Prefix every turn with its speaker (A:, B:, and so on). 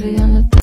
A: pretty on the